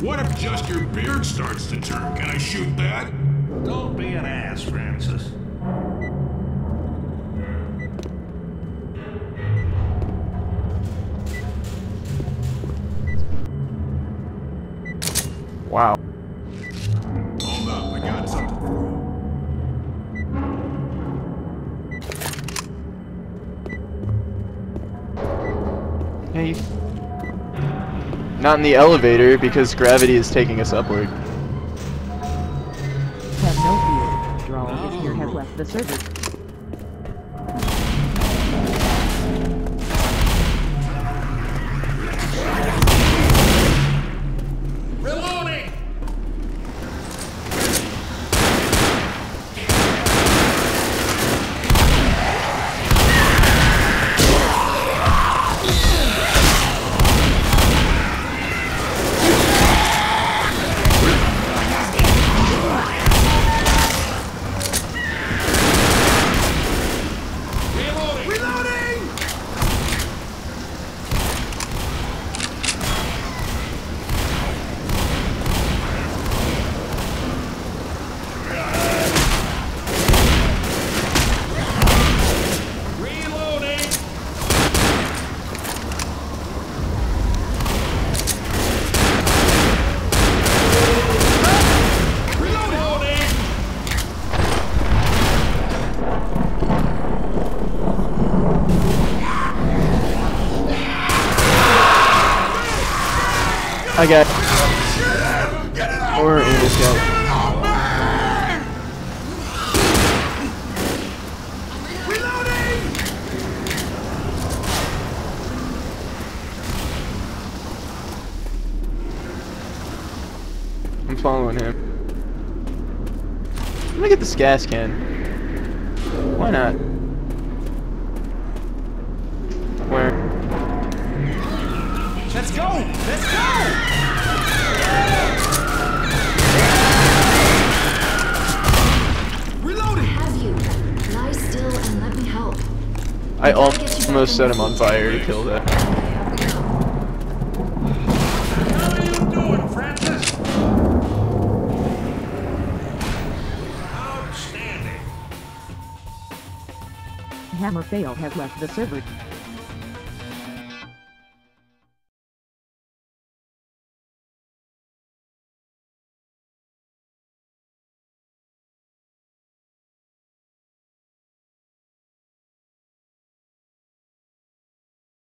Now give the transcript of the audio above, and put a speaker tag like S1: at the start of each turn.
S1: What if just your beard starts to turn? Can I shoot that?
S2: Don't be an ass, Francis.
S3: Wow.
S1: Hold up, I got something for you.
S3: Hey. Not in the elevator because gravity is taking us upward.
S4: Have no fear. Has left the.
S3: I got. Or in this guy. I'm following him. I'm gonna get this gas can. Why not? Where?
S2: Let's go! Let's go! Reloading!
S5: have you. Lie still and let me help.
S3: I almost set him on fire to kill that.
S2: How are you doing, Francis? Outstanding.
S4: Hammer fail has left the server.